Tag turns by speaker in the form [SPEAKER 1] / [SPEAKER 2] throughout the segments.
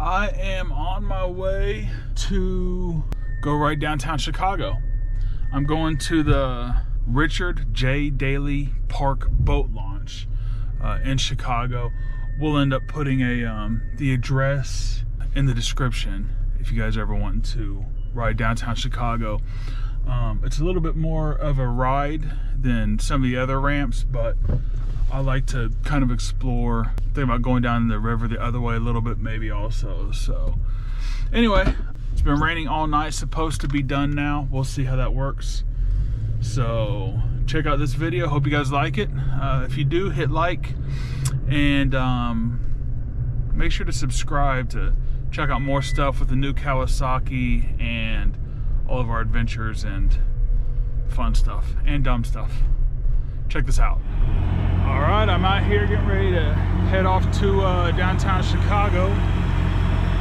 [SPEAKER 1] I am on my way to go right downtown Chicago. I'm going to the Richard J. Daley Park boat launch uh, in Chicago. We'll end up putting a um, the address in the description if you guys ever want to ride downtown Chicago. Um, it's a little bit more of a ride than some of the other ramps, but I like to kind of explore, think about going down the river the other way a little bit maybe also. So anyway, it's been raining all night, supposed to be done now. We'll see how that works. So check out this video, hope you guys like it. Uh, if you do, hit like and um, make sure to subscribe to check out more stuff with the new Kawasaki and all of our adventures and fun stuff and dumb stuff. Check this out. All right, I'm out here getting ready to head off to uh, downtown Chicago.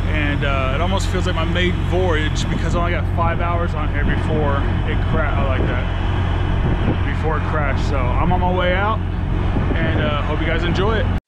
[SPEAKER 1] And uh, it almost feels like my maiden voyage because I only got five hours on here before it crashed. I like that. Before it crashed. So I'm on my way out and uh, hope you guys enjoy it.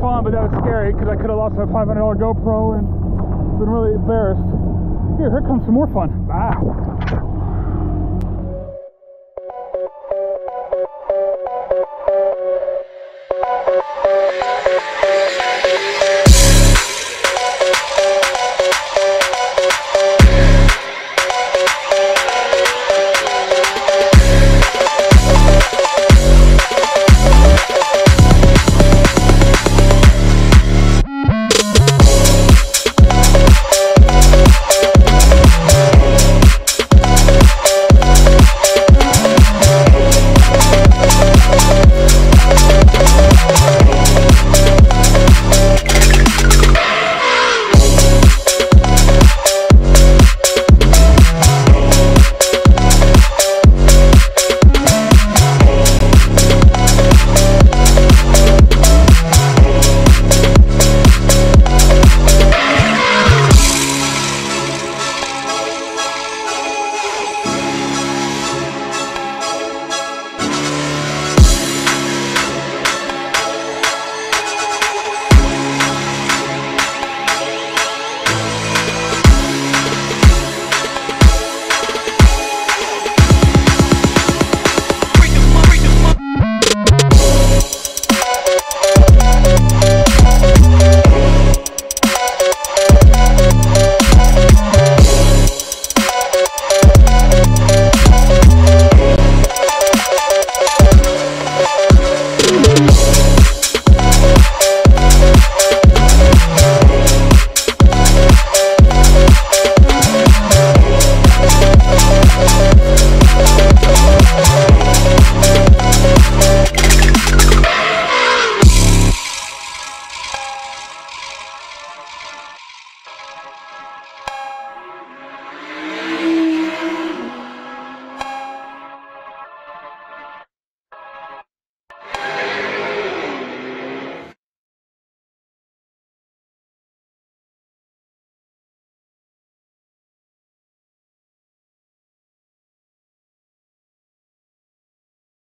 [SPEAKER 1] Fun, but that was scary because I could have lost my $500 GoPro and been really embarrassed. Here, here comes some more fun. Ah.